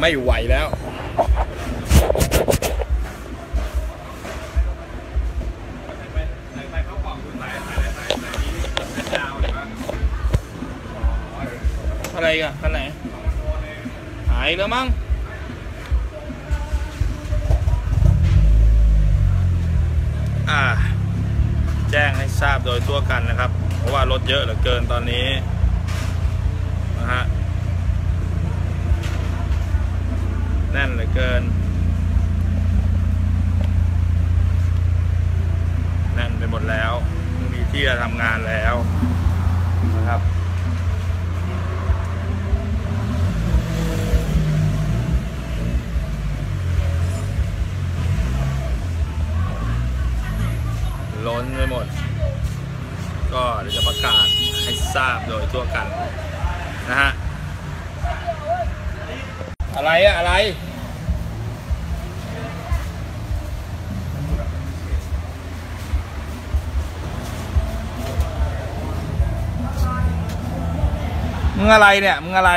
ไม่ไหวแล้ว อะไรกันคันไหน หายแล้วมั้งอ่าแจ้งให้ทราบโดยทั่วกันนะครับ เพราะว่ารถเยอะเหลือเกินตอนนี้ นะฮะ แน่นเหลือเกิน แน่นไปหมดแล้วไม่มีที่จะทำงานแล้วนะครับ ล้นไปหมด ก็เดี๋ยวจะประกาศให้ ทราบโดยทั่วกันนะฮะอะไรอะอะไรมึงอะไรเนี่ยมึงอะไร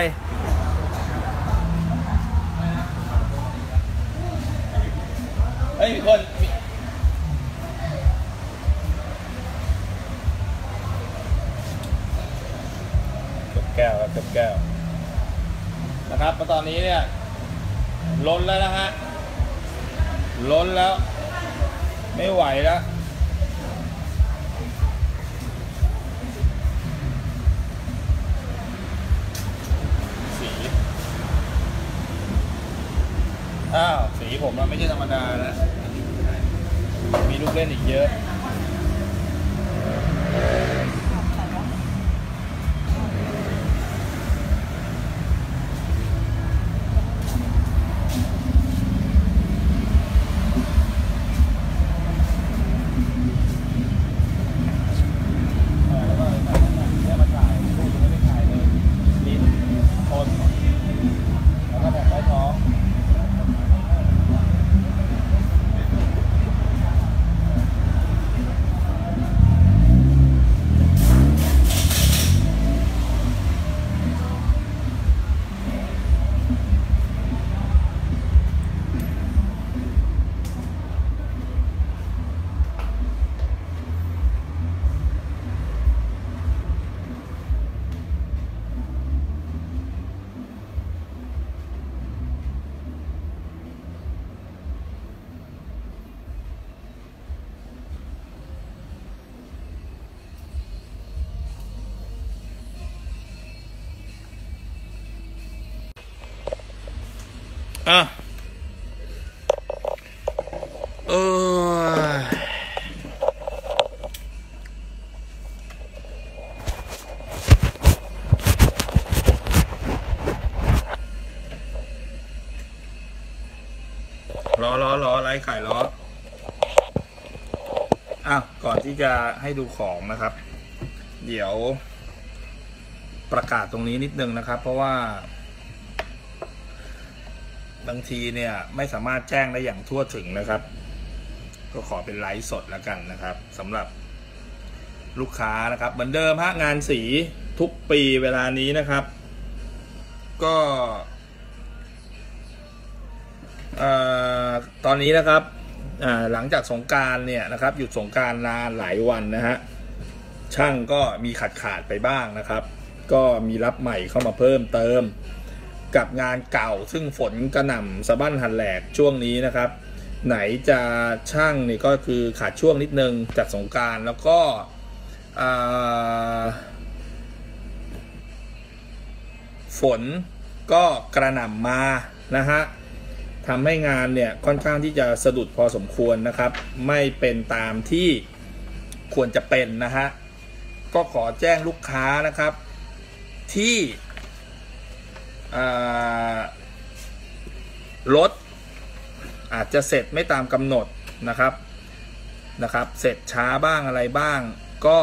มาตอนนี้เนี่ยล้นแล้วนะฮะล้นแล้ว ไม่ไหวแล้วสีอ้าวสีผมเราไม่ใช่ธรรมดานะมีลูกเล่นอีกเยอะ ที่จะให้ดูของนะครับ เดี๋ยวประกาศตรงนี้นิดนึงนะครับ เพราะว่า บางทีเนี่ยไม่สามารถแจ้งได้อย่างทั่วถึงนะครับ ก็ขอเป็นไลฟ์สดแล้วกันนะครับสำหรับลูกค้านะครับ เหมือนเดิมฮะงานสีทุกปีเวลานี้นะครับ ก็ตอนนี้นะครับ หลังจากสงการเนี่ยนะครับหยุดสงการนานหลายวันนะฮะช่างก็มีขาดขาดไปบ้างนะครับ ก็มีรับใหม่เข้ามาเพิ่มเติม กับงานเก่าซึ่งฝนกระหน่ำสะบั้นหันแหลกช่วงนี้นะครับ ไหนจะช่างนี่ก็คือขาดช่วงนิดนึงจากสงการแล้วก็ฝนก็กระหน่ำมานะฮะ ทำให้งานเนี่ยค่อนข้างที่จะสะดุดพอสมควรนะครับ ไม่เป็นตามที่ควรจะเป็นนะฮะก็ขอแจ้งลูกค้านะครับที่รถอาจจะเสร็จไม่ตามกำหนดนะครับนะครับ เสร็จช้าบ้างอะไรบ้างก็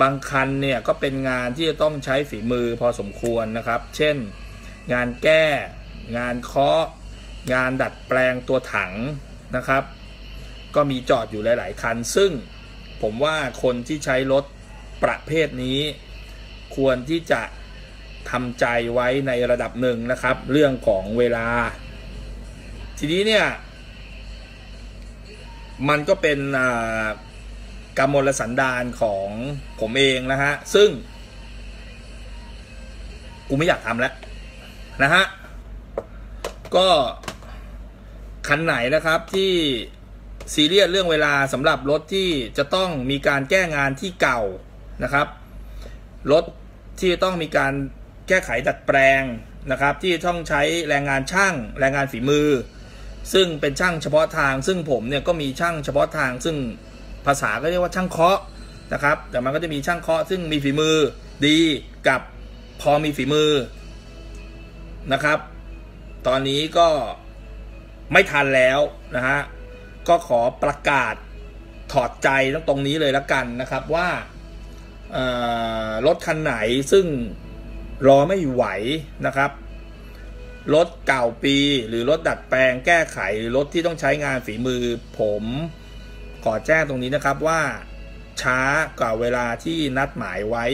บางคันเนี่ยก็เป็นงานที่จะต้องใช้ฝีมือพอสมควรนะครับ เช่น งานแก้ งานเคาะ งานดัดแปลงตัวถังนะครับ ก็มีจอดอยู่หลาย ๆ คัน ซึ่งผมว่าคนที่ใช้รถประเภทนี้ ควรที่จะทำใจไว้ในระดับหนึ่งนะครับ เรื่องของเวลา ทีนี้เนี่ย มันก็เป็นกรรมลสันดานของผมเองนะฮะ ซึ่ง กูไม่อยากทำแล้ว นะฮะ ก็คันไหนนะครับที่ซีเรียสเรื่องเวลาสำหรับรถที่จะต้องมีการแก้งานที่เก่านะครับ รถที่ต้องมีการแก้ไขดัดแปลงนะครับ ที่ต้องใช้แรงงานช่างแรงงานฝีมือ ซึ่งเป็นช่างเฉพาะทาง ซึ่งผมเนี่ยก็มีช่างเฉพาะทาง ซึ่งภาษาก็เรียกว่าช่างเคาะนะครับ แต่มันก็จะมีช่างเคาะซึ่งมีฝีมือดีกับพอมีฝีมือ นะครับ ตอนนี้ก็ไม่ทันแล้วนะฮะ ก็ขอประกาศถอดใจตรงนี้เลยละกันนะครับว่ารถคันไหนซึ่งรอไม่ไหวนะครับ รถเก่าปีหรือรถดัดแปลงแก้ไขหรือรถที่ต้องใช้งานฝีมือ ผมขอแจ้งตรงนี้นะครับว่าช้ากว่าเวลาที่นัดหมายไว้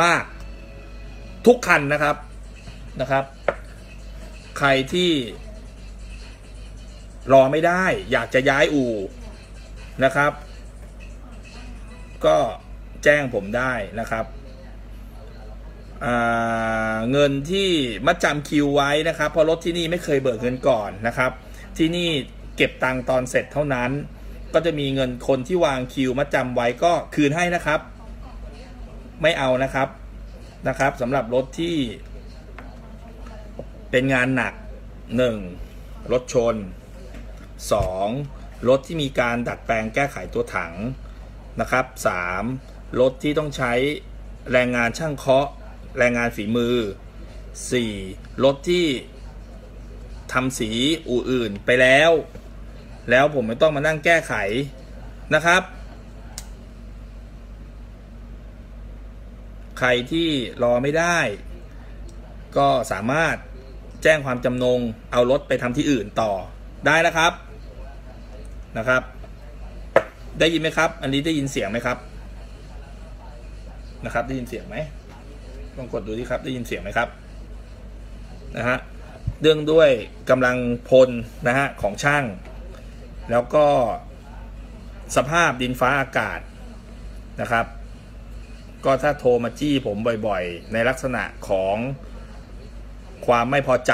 มากทุกคันนะครับนะครับ ใครที่รอไม่ได้ อยากจะย้ายอู่นะครับ ก็แจ้งผมได้นะครับเงินที่มัดจำคิวไว้นะครับเพราะรถที่นี่ไม่เคยเบิกเงินก่อนนะครับ ที่นี่เก็บตังตอนเสร็จเท่านั้น ก็จะมีเงินคนที่วางคิวมัดจำไว้ก็คืนให้นะครับ ไม่เอานะครับนะครับสำหรับรถที่ เป็นงานหนัก 1. รถชน 2. รถที่มีการดัดแปลงแก้ไขตัวถังนะครับ 3. รถที่ต้องใช้แรงงานช่างเคาะ แรงงานฝีมือ 4. รถที่ทำสีอู่อื่นไปแล้ว แล้วผมไม่ต้องมานั่งแก้ไขนะครับ ใครที่รอไม่ได้ ก็สามารถ แจ้งความจำนง เอารถไปทำที่อื่นต่อได้นะครับนะครับ ได้ยินไหมครับ อันนี้ได้ยินเสียงไหมครับ นะครับ ได้ยินเสียงไหมลองกดดูดิครับ ได้ยินเสียงไหมครับนะฮะเรื่องด้วยกำลังพลนะฮะของช่าง แล้วก็สภาพดินฟ้าอากาศนะครับ ก็ถ้าโทรมาจี้ผมบ่อยๆ ในลักษณะของ ความไม่พอใจ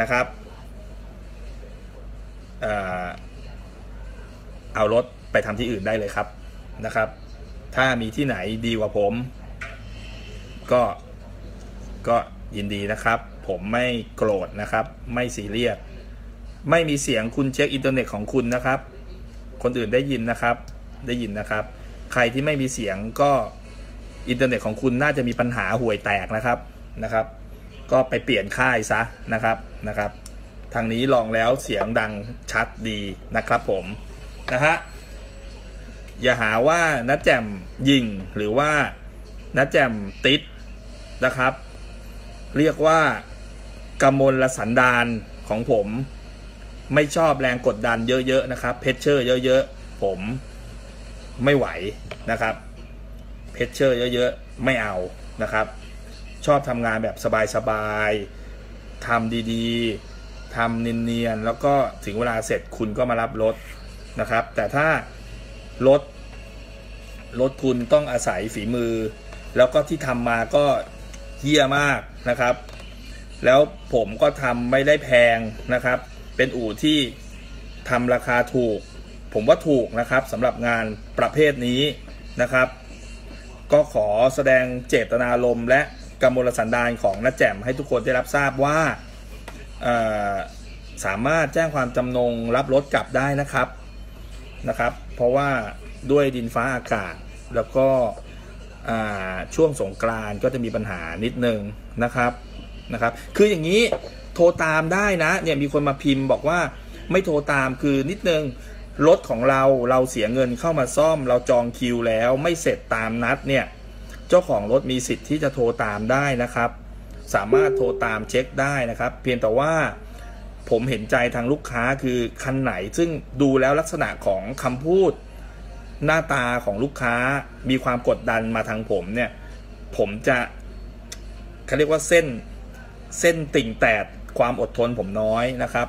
นะครับเอารถไปทำที่อื่นได้เลยครับนะครับ ถ้ามีที่ไหนดีกว่าผม ก็ก็ยินดีนะครับ ผมไม่โกรธนะครับ ไม่ซีเรียสไม่มีเสียงคุณเช็คอินเทอร์เน็ตของคุณนะครับ คนอื่นได้ยินนะครับ ได้ยินนะครับ ใครที่ไม่มีเสียงก็อินเทอร์เน็ตของคุณน่าจะมีปัญหาห่วยแตกนะครับนะครับ ก็ไปเปลี่ยนค่ายซะนะครับนะครับ ทางนี้ลองแล้วเสียงดังชัดดีนะครับผมนะฮะอย่าหาว่านัดแจมยิงหรือว่านัดแจมติดนะครับ เรียกว่ากำมลสันดานของผม ไม่ชอบแรงกดดันเยอะๆนะครับเพชเชอร์เยอะๆผมไม่ไหวนะครับเพชเชอร์เยอะๆไม่เอานะครับ ชอบทำงานแบบสบายๆทำดีๆทำเนียนๆแล้วก็ถึงเวลาเสร็จคุณก็มารับรถนะครับ แต่ถ้ารถรถคุณต้องอาศัยฝีมือ แล้วก็ที่ทำมาก็เฮี้ยมากนะครับ แล้วผมก็ทำไม่ได้แพงนะครับ เป็นอู่ที่ทำราคาถูก ผมว่าถูกนะครับสำหรับงานประเภทนี้นะครับ ก็ขอแสดงเจตนารมณ์และ กำมลสันดานของนัดแจ่มให้ทุกคนได้รับทราบว่าสามารถแจ้งความจำนงรับรถกลับได้นะครับนะครับ เพราะว่าด้วยดินฟ้าอากาศแล้วก็ช่วงสงกรานก็จะมีปัญหานิดนึงนะครับนะครับ คืออย่างนี้โทรตามได้นะเนี่ยมีคนมาพิมพ์บอกว่าไม่โทรตามคือนิดนึงรถของเราเราเสียเงินเข้ามาซ่อม เราจองคิวแล้วไม่เสร็จตามนัดเนี่ย เจ้าของรถมีสิทธิ์ที่จะโทรตามได้นะครับ สามารถโทรตามเช็คได้นะครับ เพียงแต่ว่าผมเห็นใจทางลูกค้าคือคันไหน ซึ่งดูแล้วลักษณะของคำพูด หน้าตาของลูกค้ามีความกดดันมาทางผมเนี่ย ผมจะเขาเรียกว่าเส้นเส้นติ่งแตกความอดทนผมน้อยนะครับ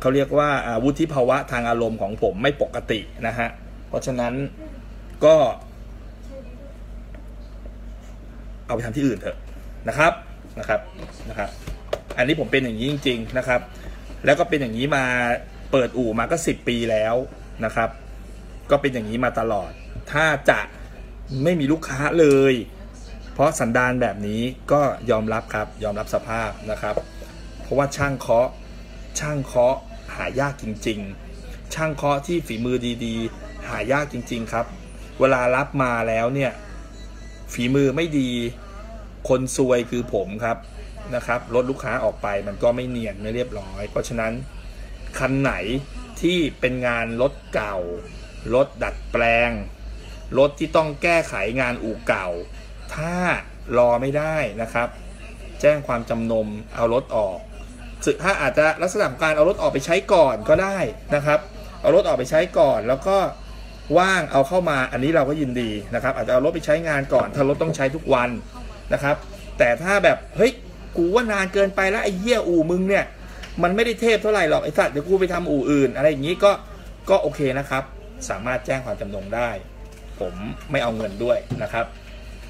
เขาเรียกว่าอาวุฒิภาวะทางอารมณ์ของผมไม่ปกตินะฮะเพราะฉะนั้นก็ เอาไปทำที่อื่นเถอะนะครับนะครับนะครับ อันนี้ผมเป็นอย่างนี้จริง ๆนะครับ แล้วก็เป็นอย่างนี้มาเปิดอู่มาก็สิบปีแล้วนะครับ ก็เป็นอย่างนี้มาตลอด ถ้าจะไม่มีลูกค้าเลย เพราะสันดานแบบนี้ก็ยอมรับครับยอมรับสภาพนะครับ เพราะว่าช่างเคาะช่างเคาะหายากจริง ๆ ช่างเคาะที่ฝีมือดีๆ หายากจริง ๆ ครับ เวลารับมาแล้วเนี่ย ฝีมือไม่ดี คนซวยคือผมครับนะครับลดลูกค้าออกไปมันก็ไม่เนียนไม่เรียบร้อย เพราะฉะนั้นคันไหนที่เป็นงานรถเก่ารถดัดแปลงรถที่ต้องแก้ไขงานอู่เก่า ถ้ารอไม่ได้นะครับ แจ้งความจำนงเอารถออกสถ้าอาจจะลักษณะของการเอารถออกไปใช้ก่อนก็ได้นะครับ เอารถออกไปใช้ก่อนแล้วก็ ว่างเอาเข้ามาอันนี้เราก็ยินดีนะครับ อาจจะเอารถไปใช้งานก่อน ถ้ารถต้องใช้ทุกวันนะครับ แต่ถ้าแบบเฮ้ยกูว่านานเกินไปแล้วไอ้เหี้ยอู่มึงเนี่ย มันไม่ได้เทพเท่าไหร่หรอกไอ้สัตว์เดี๋ยวกูไปทำอู่อื่น อะไรอย่างนี้ก็ก็โอเคนะครับ สามารถแจ้งความจำนงได้ ผมไม่เอาเงินด้วยนะครับ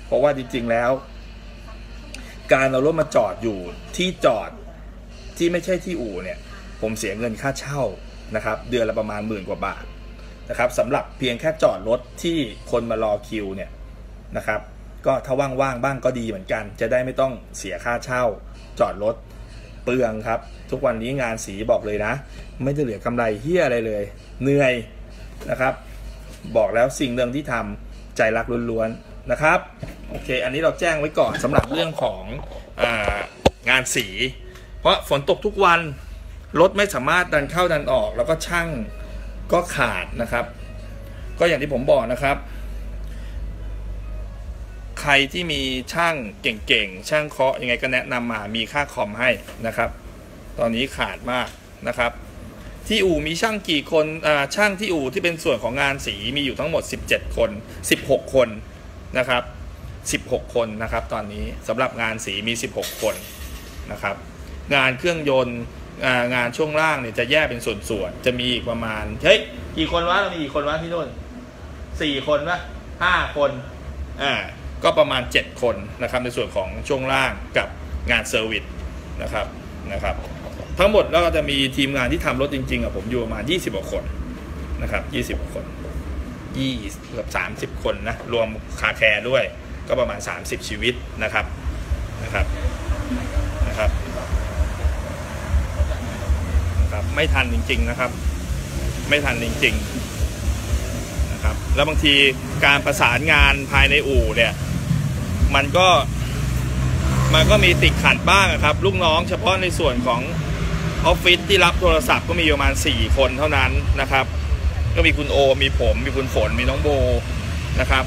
เพราะว่าจริง ๆแล้ว การเอารถมาจอดอยู่ที่จอดที่ไม่ใช่ที่อู่เนี่ย ผมเสียเงินค่าเช่านะครับ เดือนละประมาณหมื่นกว่าบาท นะครับสำหรับเพียงแค่จอดรถที่คนมารอคิวเนี่ยนะครับ ก็ถ้าว่างๆบ้างก็ดีเหมือนกัน จะได้ไม่ต้องเสียค่าเช่า จอดรถเปลืองครับ ทุกวันนี้งานสีบอกเลยนะ ไม่ได้เหลือกำไรเฮียอะไรเลย เหนื่อยนะครับ บอกแล้วสิ่งเดิมที่ทำใจรักล้วนๆนะครับโอเค อันนี้เราแจ้งไว้ก่อนสำหรับเรื่องขององานสี เพราะฝนตกทุกวันรถไม่สามารถดันเข้าดันออก แล้วก็ช่าง ก็ขาดนะครับ ก็อย่างที่ผมบอกนะครับ ใครที่มีช่างเก่งๆ ช่างเคาะยังไงก็แนะนำมามีค่าคอมให้นะครับ ตอนนี้ขาดมากนะครับ ที่อู่มีช่างกี่คนช่างที่อู่ที่เป็นส่วนของงานสีมีอยู่ทั้งหมด 17 คน 16 คนนะครับ16 คนนะครับ ตอนนี้สำหรับงานสีมี 16 คนนะครับ งานเครื่องยนต์ งานช่วงล่างเนี่ยจะแยกเป็นส่วนๆ จะมีอีกประมาณ เฮ้ย กี่คนวะ เรามีกี่คนวะที่นู่นสี่คนวะห้าคน อ่า ก็ประมาณ7คนนะครับ ในส่วนของช่วงล่างกับงานเซอร์วิสนะครับ นะครับ ทั้งหมดแล้วก็จะมีทีมงานที่ทำรถจริงๆอะผมอยู่ประมาณ20กว่าคนนะครับ20กว่าคนยี่เกือบ30คนนะ รวมคาแคร์ด้วย ก็ประมาณ30ชีวิตนะครับ นะครับ ไม่ทันจริง ๆนะครับ ไม่ทันจริงๆนะครับ แล้วบางทีการประสานงานภายในอู่เนี่ย มันก็มันก็มีติดขัดบ้างครับ ลูกน้องเฉพาะในส่วนของออฟฟิศที่รับโทรศัพท์ก็มีประมาณ 4 คนเท่านั้นนะครับ ก็มีคุณโอ มีผมมีคุณฝนมีน้องโบนะครับ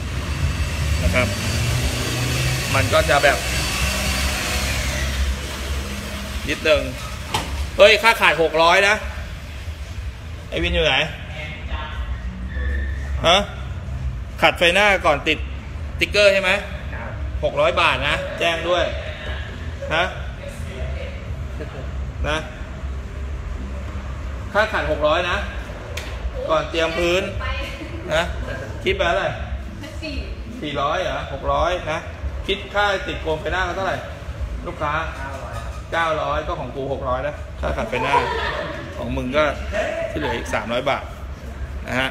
นะครับ มันก็จะแบบนิดนึง เฮ้ย ค่าขาดหกร้อยนะ ไอวินอยู่ไหน ฮะ ขัดไฟหน้าก่อนติดติ๊กเกอร์ใช่ไหมหกร้อยบาทนะ แจ้งด้วย ฮะ นะ ค่าขัดหกร้อยนะ ก่อนเตรียมพื้น นะ คิดไปอะไรสี่ร้อยเหรอหกร้อยนะ คิดค่าติดโคมไฟหน้าเขาเท่าไหร่ ลูกค้า เก้าร้อยก็ของกูหกร้อยนะ ค่าขัดไฟหน้า ของมึงก็ที่เหลืออีกสามร้อยบาท นะฮะ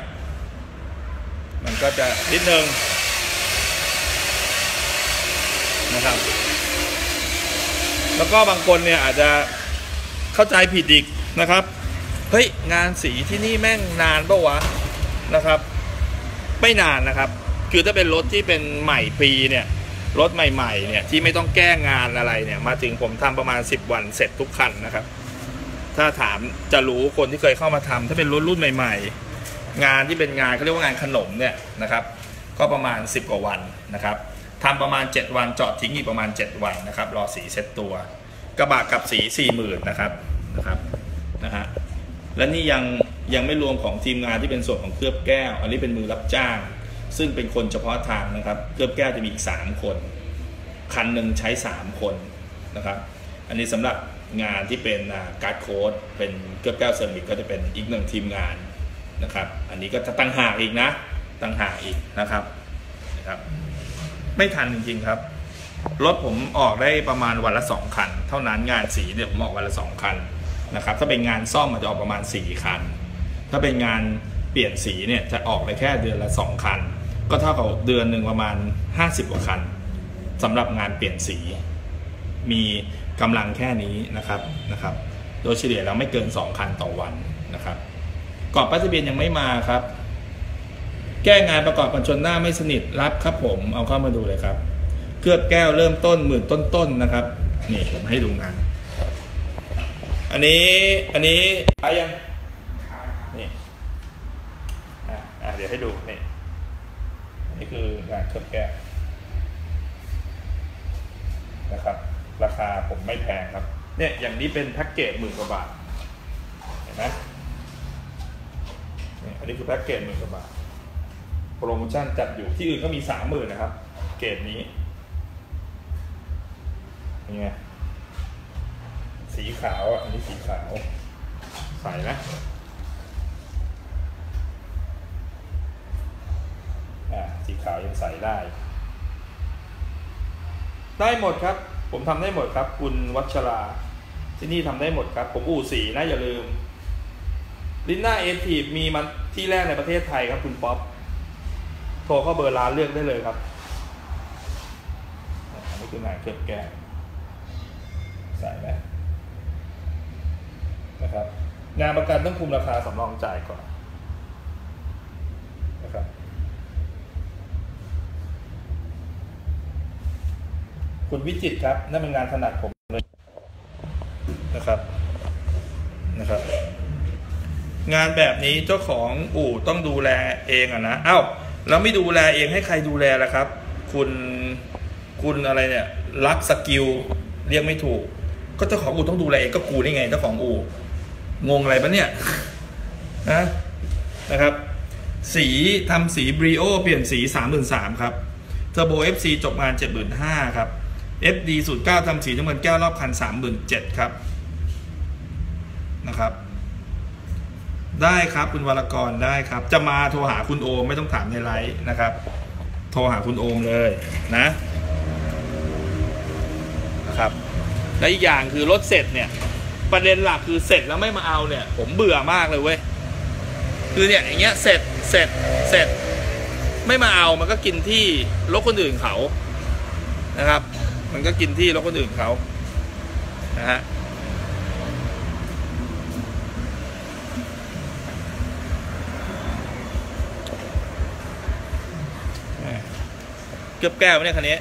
มันก็จะนิดนึง นะครับ แล้วก็บางคนเนี่ยอาจจะเข้าใจผิดอีกนะครับ เฮ้ย งานสีที่นี่แม่งนานปะวะ นะครับ ไม่นานนะครับ คือถ้าเป็นรถที่เป็นใหม่ปีเนี่ย รถใหม่ๆเนี่ยที่ไม่ต้องแก้งานอะไรเนี่ยมาถึงผมทำประมาณ 10 วันเสร็จทุกคันนะครับ ถ้าถามจะรู้คนที่เคยเข้ามาทำถ้าเป็นรถรุ่นใหม่ ๆ งานที่เป็นงานเขาเรียกว่างานขนมเนี่ยนะครับ ก็ประมาณ 10 กว่าวันนะครับทำประมาณ 7 วันจอดทิ้งอีกประมาณ 7 วันนะครับรอสีเซ็ตตัว กระบะกับสี40,000นะครับนะครับนะฮะและนี่ยังยังไม่รวมของทีมงานที่เป็นส่วนของเคลือบแก้ว อันนี้เป็นมือรับจ้าง ซึ่งเป็นคนเฉพาะทางนะครับเคลือบแก้วจะมีอีก 3 คน คันหนึ่งใช้ 3 คนนะครับอันนี้สำหรับงานที่เป็น glass coat เป็นเคลือบแก้วเซรามิกก็จะเป็นอีกหนึ่งทีมงานนะครับอันนี้ก็จะตั้งหากอีกนะตั้งหากอีกนะครับนะครับ ไม่ทันจริงๆครับรถผมออกได้ประมาณวันละสองคัน เท่านั้นงานสีเนี่ยผมออกวันละสองคันนะครับถ้าเป็นงานซ่อมมันจะออกประมาณสี่คัน ถ้าเป็นงานเปลี่ยนสีเนี่ยจะออกได้แค่เดือนละสองคัน ก็เท่ากับเดือนหนึ่งประมาณ 50 กว่าคันสำหรับงานเปลี่ยนสี มีกำลังแค่นี้นะครับนะครับ โดยเฉลี่ยแล้วไม่เกิน 2 คันต่อวันนะครับกรอบป้ายทะเบียนยังไม่มาครับ แก้งานประกอบกันชนหน้าไม่สนิทรับครับผมเอาเข้ามาดูเลยครับเคลือบแก้วเริ่มต้นหมื่นต้นๆนะครับนี่ผมให้ดูงาน อันนี้อันนี้ขายยังนี่อะเดี๋ยวให้ดูนี่ นี่คืองานเคลือบแก้วนะครับ ราคาผมไม่แพงครับ เนี่ยอย่างนี้เป็นแพ็กเกจหมื่นกว่าบาท เห็นไหมนี่อันนี้คือแพ็กเกจหมื่นกว่าบาท โปรโมชั่นจัดอยู่ที่อื่นก็มีสามหมื่นนะครับ เกรดนี้นี่ไงสีขาวอันนี้สีขาว ใส่นะอ่ สีขาวยังใส่ได้ ได้หมดครับ ผมทำได้หมดครับ คุณวัชรา ที่นี่ทำได้หมดครับ ผมอู่สีนะอย่าลืมลินน่าเอทีมีมันที่แรกในประเทศไทยครับ คุณป๊อปโทรเข้าเบอร์ร้านเลือกได้เลยครับอันนี้คืองานเคลือบแก้วใส่ไหมนะครับงานประกันต้องคุมราคาสำรองจ่ายก่อน คุณวิจิตครับนั่นเป็นงานถนัดผมเลยนะครับนะครับ งานแบบนี้เจ้าของอู่ต้องดูแลเองอะนะเอ้าแล้วไม่ดูแลเองให้ใครดูแลล่ะครับ คุณคุณอะไรเนี่ยรักสกิลเรียกไม่ถูก ก็เจ้าของอู่ต้องดูแลเองก็กูนี่ไงเจ้าของอู่งงอะไรปะเนี่ยนะนะครับ สีทำสีบริโอเปลี่ยนสีสามหมื่นสามครับเทอร์โบ FC จบงานเจ็ดหมื่นห้าครับ FD ศูนย์เก้าทำสีน้ำมันแก้วรอบคันสามหมื่นเจ็ดครับนะครับ ได้ครับคุณวรกรได้ครับ จะมาโทรหาคุณโอมไม่ต้องถามในไลฟ์นะครับ โทรหาคุณโอมเลยนะนะครับและอีกอย่างคือรถเสร็จเนี่ย ประเด็นหลักคือเสร็จแล้วไม่มาเอาเนี่ย ผมเบื่อมากเลยเว้ยคือเนี่ยอย่างเงี้ยเสร็จเสร็จเสร็จ ไม่มาเอามันก็กินที่รถคนอื่นเขานะครับ มันก็กินที่รถคนอื่นเขานะฮะเกือบแก้วเนี่ยคันนี้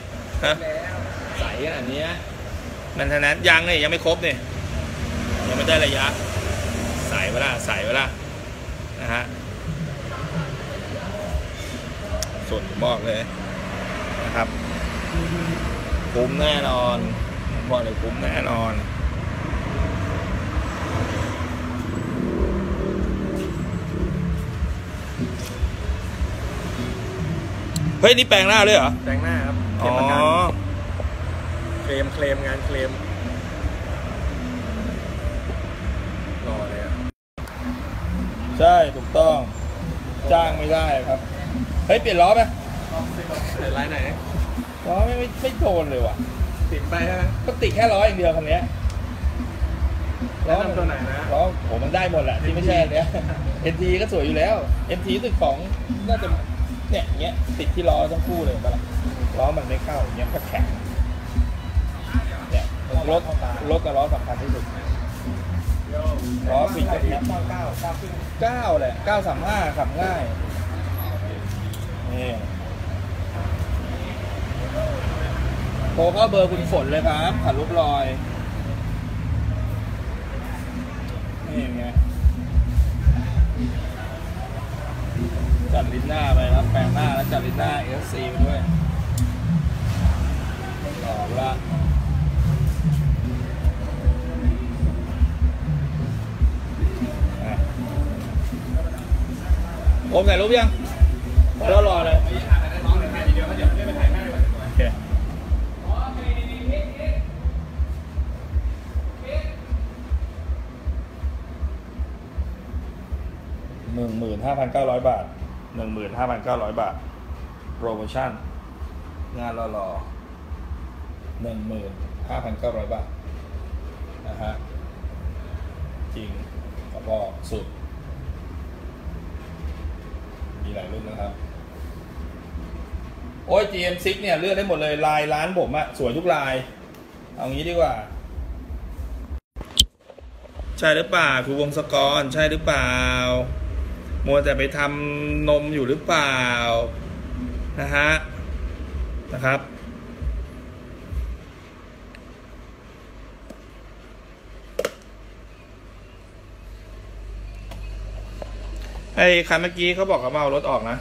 ฮะใสขนาดนี้นะมันทนั้นยังเนี่ยยังไม่ครบเนี่ยยังไม่ได้ระยะ ใสเวลาใสเวลานะฮะสุดบอกเลยนะครับ คุ้มแน่นอนบอกเลยคุ้มแน่นอนเฮ้ยนี่แปลงหน้าเลยเหรอแต่งหน้าครับเก็อ๋บอประกันเคลมเคลมงานเคลมรอเลยอะใช่ถูกต้อง จ้างไม่ได้ครับเฮ้ยเปลี่ยนล้อไหมเดี๋ยวไลน์ไหน ล้อไม่ไม่ไม่โดนเลยว่ะติดไปใช่ไหมก็ติดแค่ล้ออย่างเดียวคันเนี้ยแนะนำตัวไหนนะล้อโหมันได้หมดแหละที่ไม่ใช่อันเนี้ย NT ก็สวยอยู่แล้ว MT รู้สึกของน่าจะเนี่ยอย่างเงี้ยติดที่ล้อทั้งคู่เลยปะล่ะล้อมันไม่เข้าอย่างเงี้ยก็แข็งเนี่ยรถรถกับล้อสำคัญที่สุดล้อปิดก็แข็งเก้าเก้าเก้าขึ้นเก้าแหละเก้าสามห้าขับง่ายนี่ โทรเข้าเบอร์คุณฝนเลยครับขัดรูปรอย นี่ไงจัดลิ้นหน้าไปครับแปลงหน้าแล้วจัดลิ้นหน้า FC ไปด้วยต่อละอะโอมถ่ายรูปยังแล้วรอเลย หนึ่งหมื่นห้าพันเก้าร้อยบาทหนึ่งหมื่นห้าพันเก้าร้อยบาท โปรโมชั่น งานรอรอหนึ่งหมื่นห้าพันเก้าร้อยบาท นะฮะ จริงกระบอกสุด มีหลายรุ่นนะครับ โอ้ย GM6 เนี่ยเลือกได้หมดเลย ลายร้านผมอะสวยทุกลาย เอางี้ดีกว่า ใช่หรือเปล่าครูวงศกร ใช่หรือเปล่า มัวแต่ไปทำนมอยู่หรือเปล่า นะฮะ นะครับ ไอ้คันเมื่อกี้เขาบอกเขาเอารถออกนะ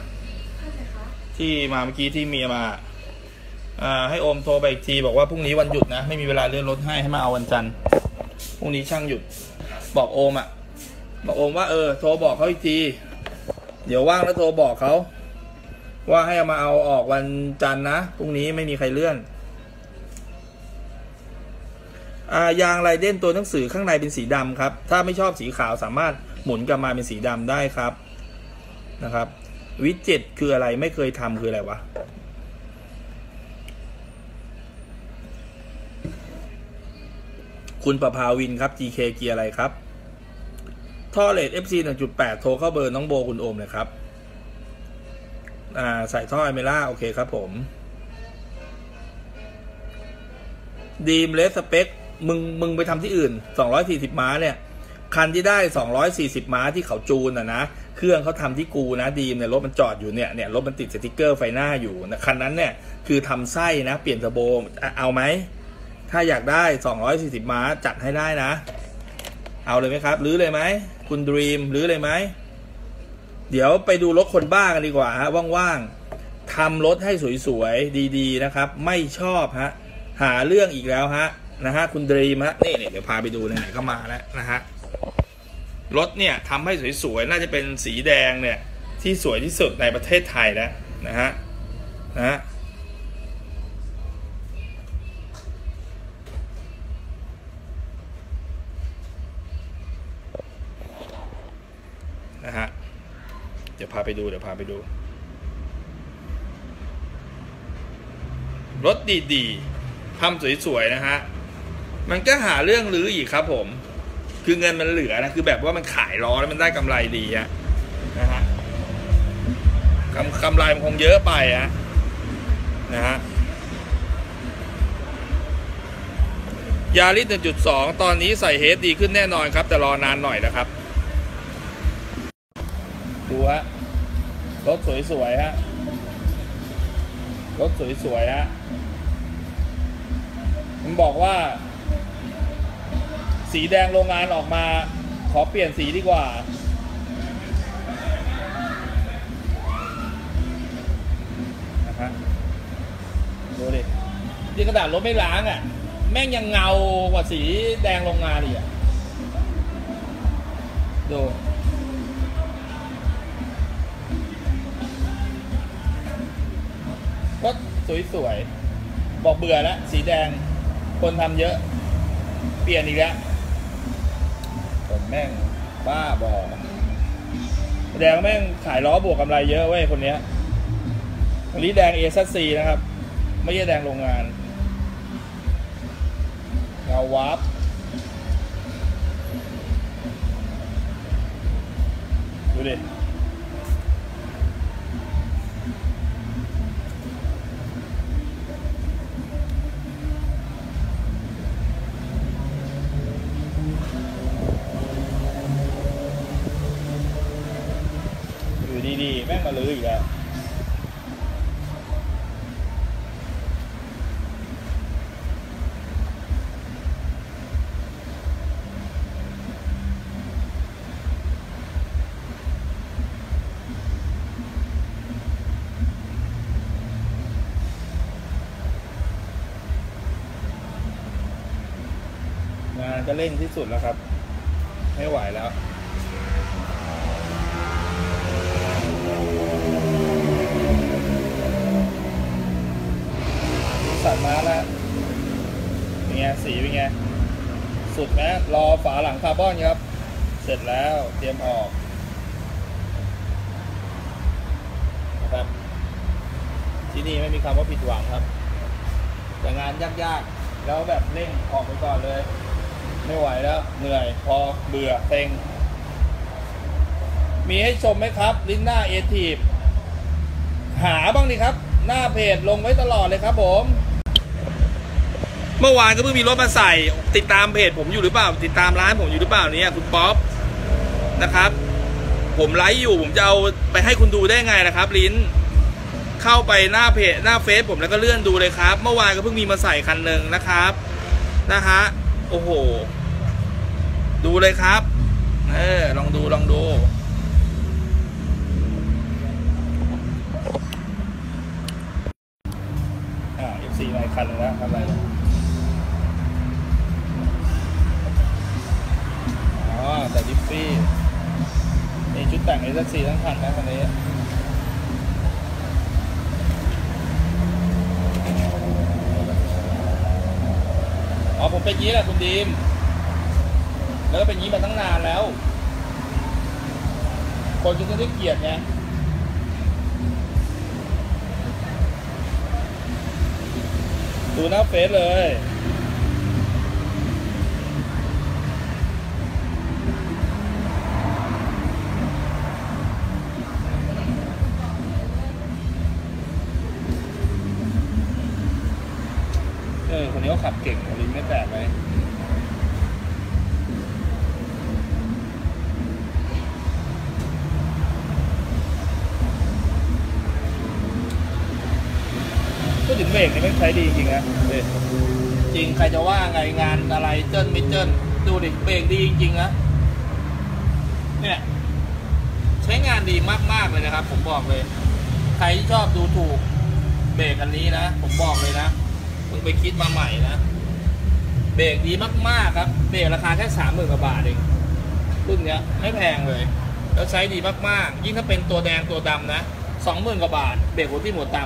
ที่มาเมื่อกี้ที่เมียมา อ่า ให้โอมโทรไปอีกทีบอกว่าพรุ่งนี้วันหยุดนะ ไม่มีเวลาเลื่อนรถให้ให้มาเอาวันจันทร์ พรุ่งนี้ช่างหยุด บอกโอมอะบอกโอมว่าเออโทรบอกเขาอีกที เดี๋ยวว่างแล้วโทรบอกเขา ว่าให้เอามาเอาออกวันจันทร์นะพรุ่งนี้ไม่มีใครเลื่อนอ่ายางไรเด่นตัวหนังสือข้างในเป็นสีดำครับ ถ้าไม่ชอบสีขาวสามารถหมุนกลับมาเป็นสีดำได้ครับนะครับ วิจ็ตคืออะไรไม่เคยทำคืออะไรวะคุณประภาวินครับ GK เกียร์อะไรครับ ท่อเลด FC 1.8 โทรเข้าเบอร์น้องโบคุณโอมเลยครับอ่าใส่ท่อไอเมล่าโอเคครับผม ดีมเลสสเปค มึง มึงไปทำที่อื่น 240 ม้าเนี่ย คันที่ได้ 240 ม้าที่เขาจูนอะนะ เครื่องเขาทำที่กูนะดีมเนี่ยรถมันจอดอยู่เนี่ยเนี่ยรถมันติดสติกเกอร์ไฟหน้าอยู่นะคันนั้นเนี่ยคือทำไส้นะ เปลี่ยนเทอร์โบเอาไหม ถ้าอยากได้ 240 ม้าจัดให้ได้นะ เอาเลยไหมครับหรือเลยไหม คุณดรีมหรือเลยไหม เดี๋ยวไปดูรถคนบ้ากันดีกว่าฮะว่างๆทำรถให้สวยๆ ดีๆนะครับ ไม่ชอบฮะหาเรื่องอีกแล้วฮะนะฮะคุณดรีมฮะนี่เนี่ยเดี๋ยวพาไปดูไหนๆก็มาแล้วนะฮะรถเนี่ยทำให้สวยๆ น่าจะเป็นสีแดงเนี่ยที่สวยที่สุดในประเทศไทยแล้วนะฮะนะฮะนะ ดี๋ยวพาไปดูเดี๋ยวพาไปดู รถดีๆทำสวยๆนะฮะ มันก็หาเรื่องรื้ออีกครับผม คือเงินมันเหลือนะ คือแบบว่ามันขายล้อแล้วมันได้กำไรดีอะนะฮะกำกำไรมันคงเยอะไปอะนะฮะยาริส1.2 ตอนนี้ใส่เฮดดีขึ้นแน่นอนครับ แต่รอนานหน่อยนะครับ ดูฮะ รถสวยๆฮะ รถสวยๆฮะ มันบอกว่า สีแดงโรงงานออกมา ขอเปลี่ยนสีดีกว่า นะฮะดูดินี่กระดาษรถไม่ล้างอะ แม่งยังเงากว่าสีแดงโรงงานอีกอะ ดู สวยๆ บอกเบื่อแล้ว สีแดง คนทำเยอะ เปลี่ยนอีกแล้วผมแม่ง บ้าบอแดงแม่งขายล้อบวกกำไรเยอะเว้ยคนเนี้ยอันนี้แดงเอซัสซีนะครับ ไม่ใช่แดงโรงงานเงาวาร์ปดูดิ ดีแม่งมาลื้ออีกแล้วงานก็เร่งที่สุดแล้วครับ ร์บอนครับ เสร็จแล้วเตรียมออกนะครับที่นี่ไม่มีคำว่าผิดหวังครับ แต่งานยากๆ แล้วแบบเร่งออกไปก่อนเลย ไม่ไหวแล้ว เหนื่อย พอเบื่อเต็ง มีให้ชมไหมครับ ลิ้นหน้าเอทีบหาบ้างดีครับ หน้าเพจลงไว้ตลอดเลยครับผม เมื่อวานก็เพิ่งมีรถมาใส่ ติดตามเพจผมอยู่หรือเปล่า ติดตามร้านผมอยู่หรือเปล่าเนี่ยคุณป๊อปนะครับ ผมไลฟ์อยู่ผมจะเอาไปให้คุณดูได้ไงนะครับ ลิ้น เข้าไปหน้าเพจหน้าเฟซผมแล้วก็เลื่อนดูเลยครับ เมื่อวานก็เพิ่งมีมาใส่คันหนึ่งนะครับนะฮะโอ้โห ดูเลยครับ เออลองดูลองดู ทั้งคันนะคันนี้อ๋อผมเป็นยี้แหละคุณดีม แล้วก็เป็นยี้มาตั้งนานแล้ว คนจะได้เกลียดไงดูหน้าเฟซเลย เออ คนนี้เขาขับเก่งลิ้นไม่แตกเลยพูดถึงเบรกนี่ไม่งใช้ดีจริงๆนะเออจริงใครจะว่าไงงานอะไรเจิ้นไม่เจิ้นดูดิเบรกดีจริงๆนะเนี่ย ใช้งานดีมากๆเลยนะครับ ผมบอกเลย ใครที่ชอบดูถูกเบรกอันนี้นะ ผมบอกเลยนะมึงไปคิดมาใหม่นะ เบรกดีมากๆครับเบราคาแค่สามหมื่นกว่าบาทเองรุ่นเนี้ยไม่แพงเลย แล้วใช้ดีมากๆ ยิ่งถ้าเป็นตัวแดงตัวดำนะสองหมื่นกว่าบาท เบรกหัวที่หัวต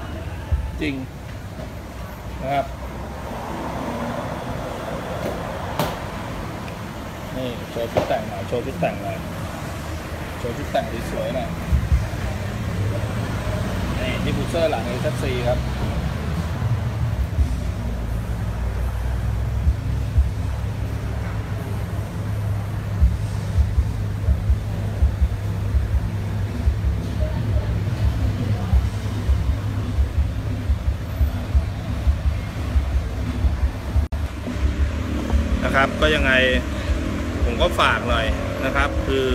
ำจริงนะครับนี่โชว์ชุดแต่งหน่อยโชว์ชุดแต่งหน่อยโชว์ชุดแต่งสวยๆหน่อยนี่ดิฟูเซอร์หลังเอซัซีครับ ก็ยังไงผมก็ ฝากหน่อยนะครับ คือ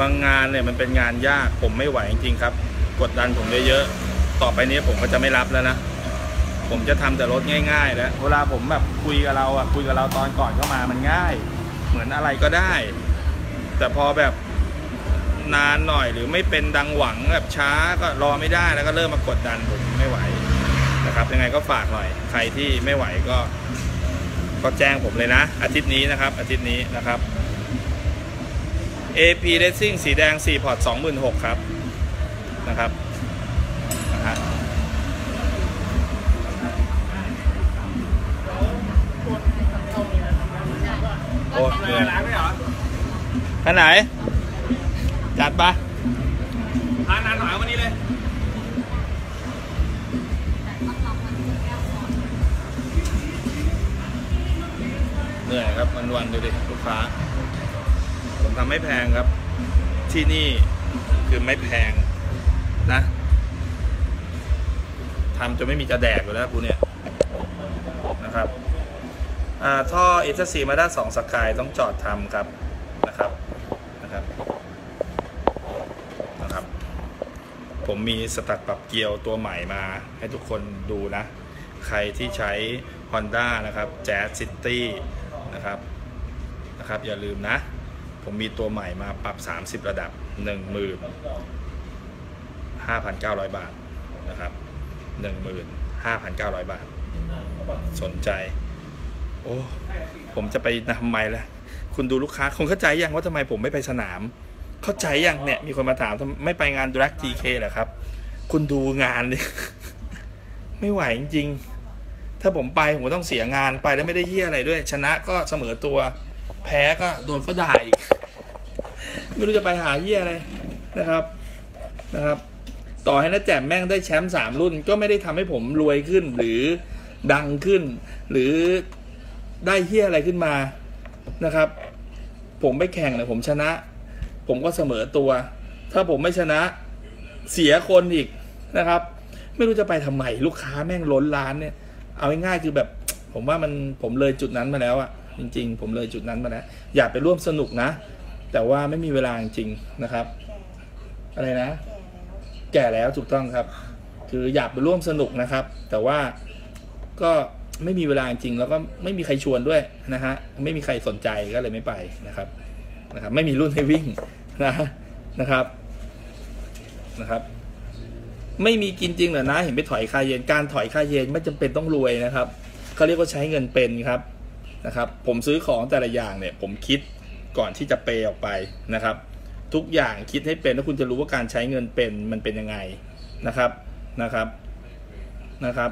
บางงานเนี่ยมันเป็นงานยากผมไม่ไหวจริงๆครับ กดดันผมเยอะๆต่อไปนี้ผมก็จะไม่รับแล้วนะผมจะทำแต่รถง่ายๆแล้วเวลาผมแบบคุยกับเราอะคุยกับเราตอนก่อนเข้ามามันง่าย เหมือนอะไรก็ได้ แต่พอแบบนานหน่อยหรือไม่เป็นดังหวังแบบช้าก็รอไม่ได้แล้วก็เริ่มมากดดันผมไม่ไหวนะครับยังไงก็ฝากหน่อย ใครที่ไม่ไหวก็ ก็แจ้งผมเลยนะ อาทิตย์นี้นะครับ อาทิตย์นี้นะครับ AP Racing สีแดง 4 พอร์ต26,000ครับ นะครับนะฮะโอ้เหนื่อยร้านไม่เหรอท่านไหน จัดปะ วันๆดูดิลูกค้า ผมทำไม่แพงครับ ที่นี่คือไม่แพงนะทำจนไม่มีจะแดกอยู่แล้วกูเนี่ยนะครับอ่าท่อเอชซีมาด้าสองสกายต้องจอดทำครับนะครับนะครับนะครับ ผมมีสตัดปรับเกียวตัวใหม่มาให้ทุกคนดูนะ ใครที่ใช้ Honda นะครับ Jazz City นะครับ นะครับ อย่าลืมนะ ผมมีตัวใหม่มาปรับ 30 ระดับ 15,900 บาทนะครับ15,900 บาท สนใจ โอ้ผมจะไปทำไมล่ะ คุณดูลูกค้าคงเข้าใจยังว่าทำไมผมไม่ไปสนาม เข้าใจยังเนี่ย มีคนมาถามทำไม่ไปงาน Drag TK เหรอครับ คุณดูงานดิไม่ไหวจริงๆถ้าผมไปผมต้องเสียงานไปแล้วไม่ได้เยี่ยอะไรด้วย ชนะก็เสมอตัว แพ้ก็โดนเขาด่าอีกไม่รู้จะไปหาเยี่ยอะไรนะครับนะครับ ต่อให้นะแจ่มแม่งได้แชมป์สามรุ่น ก็ไม่ได้ทำให้ผมรวยขึ้น หรือดังขึ้น หรือได้เฮี้ยอะไรขึ้นมานะครับ ผมไปแข่งเนี่ยผมชนะ ผมก็เสมอตัว ถ้าผมไม่ชนะเสียคนอีกนะครับ ไม่รู้จะไปทำไมลูกค้าแม่งล้นร้านเนี่ย เอาง่ายๆคือแบบ ผมว่ามันผมเลยจุดนั้นมาแล้วอะ จริง ๆ ผมเลยจุดนั้นมาแล้วอยากไปร่วมสนุกนะ แต่ว่าไม่มีเวลาจริงๆนะครับ อะไรนะ แก่แล้วถูกต้องครับ คืออยากไปร่วมสนุกนะครับ แต่ว่าก็ไม่มีเวลาจริงแล้วก็ไม่มีใครชวนด้วยนะฮะไม่มีใครสนใจก็เลยไม่ไปนะครับนะครับ ไม่มีรุ่นให้วิ่งนะนะครับนะครับ ไม่มีกินจริงเหรอนะ เห็นไปถอยคาเย็นการถอยคาเย็นไม่จำเป็นต้องรวยนะครับเขาเรียกว่าใช้เงินเป็นครับ นะครับ ผมซื้อของแต่ละอย่างเนี่ย ผมคิดก่อนที่จะเปย์ออกไปนะครับ ทุกอย่างคิดให้เป็นแล้วคุณจะรู้ว่าการใช้เงินเป็นมันเป็นยังไงนะครับนะครับนะครับ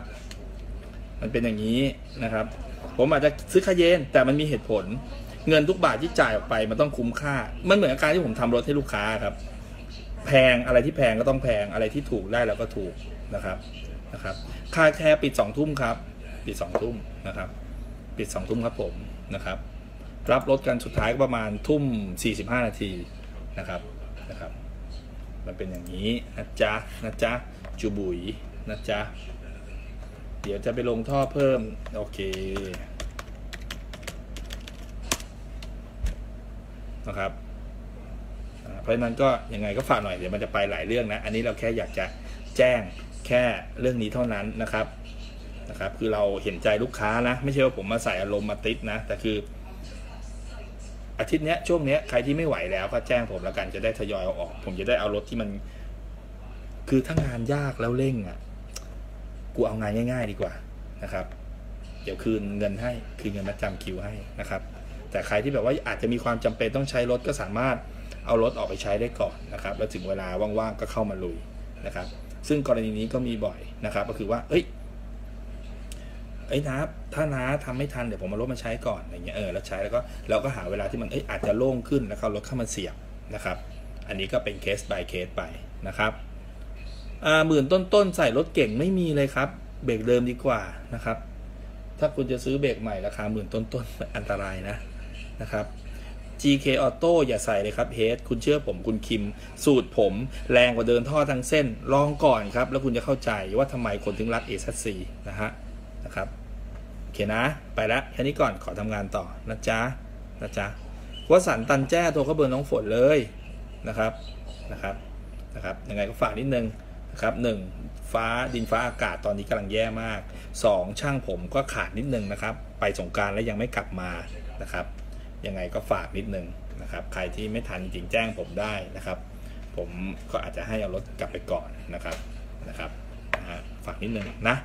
มันเป็นอย่างนี้นะครับ ผมอาจจะซื้อคาเยนแต่มันมีเหตุผล เงินทุกบาทที่จ่ายออกไปมันต้องคุ้มค่า มันเหมือนกับการที่ผมทำรถให้ลูกค้าครับ แพงอะไรที่แพงก็ต้องแพงอะไรที่ถูกได้แล้วก็ถูกนะครับนะครับ ค่าแค่ปิดสองทุ่มครับปิดสองทุ่มนะครับ ปิดสองทุ่มครับผมนะครับ รับรถกันสุดท้ายก็ประมาณทุ่มสี่สิบห้านาทีนะครับนะครับมันเป็นอย่างนี้นะจ๊ะนะจ๊ะจูบุยนะจ๊ะเดี๋ยวจะไปลงท่อเพิ่ม โอเคนะครับเพราะนั้นก็ยังไงก็ฝากหน่อยเดี๋ยวมันจะไปหลายเรื่องนะ อันนี้เราแค่อยากจะแจ้งแค่เรื่องนี้เท่านั้นนะครับ นะครับ คือเราเห็นใจลูกค้านะ ไม่ใช่ว่าผมมาใส่อารมณ์มาติดนะ แต่คือ อาทิตย์เนี้ยช่วงเนี้ยใครที่ไม่ไหวแล้วก็แจ้งผมแล้วกันจะได้ทยอยเอาออก ผมจะได้เอารถที่มัน คือถ้างานยากแล้วเร่งอะ กูเอางานง่าย ๆ ดีกว่านะครับ เดี๋ยวคืนเงินให้คืนเงินมาจำคิวให้นะครับ แต่ใครที่แบบว่าอาจจะมีความจำเป็นต้องใช้รถก็สามารถเอารถออกไปใช้ได้ก่อนนะครับ แล้วถึงเวลาว่างๆก็เข้ามาลุยนะครับ ซึ่งกรณีนี้ก็มีบ่อยนะครับ ก็คือว่า เอ้ย เอ้ยนะถ้านะทำไม่ทันเดี๋ยวผมเอารถมาใช้ก่อนอย่างเงี้ยเออแล้วใช้แล้วก็เราก็หาเวลาที่มันเอ้ยอาจจะโล่งขึ้นแล้วเอารถเข้ามาเสียบนะครับ อันนี้ก็เป็นเคส by เคสไปนะครับอ่าหมื่นต้นๆใส่รถเก่งไม่มีเลยครับ เบรกเดิมดีกว่านะครับ ถ้าคุณจะซื้อเบรกใหม่ราคาหมื่นต้นๆอันตรายนะนะครับ GK Auto อย่าใส่เลยครับเฮดคุณเชื่อผมคุณคิม สูตรผมแรงกว่าเดินท่อทั้งเส้น ลองก่อนครับ แล้วคุณจะเข้าใจว่าทำไมคนถึงรัก a อ c นะฮะนะครับ อเคนะ ไปแล้วแค่นี้ก่อนขอทำงานต่อนะจ๊ะนะจ๊ะวสันตันแจ้โทรเข้าเบอร์น้องฝนเลยนะครับนะครับนะครับยังไงก็ฝากนิดนึงนะครับหนึ่งฟ้าดินฟ้าอากาศตอนนี้กำลังแย่มากสองช่างผมก็ขาดนิดนึงนะครับ ไปสงการแล้วยังไม่กลับมานะครับยังไงก็ฝากนิดนึงนะครับ ใครที่ไม่ทันจริงแจ้งผมได้นะครับ ผมก็อาจจะให้เอารถกลับไปก่อนนะครับนะครับฝากนิดนึงนะ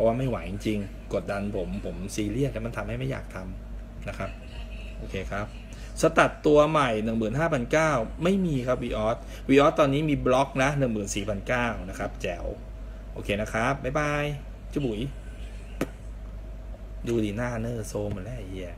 เพราะว่าไม่ไหวจริงๆ กดดันผมผมซีเรียสแล้วมันทำให้ไม่อยากทำนะครับ โอเคครับ strut ตัวใหม่ 15,900ไม่มีครับ v ีออสวีออสตอนนี้มีบล็อกนะ 14,900นะครับ แจ๋ว โอเคนะครับ บ๊ายบายจุบุ๋ย ดูดีหน้าเนอร์โซมมาแล้วไอ้เหี้ย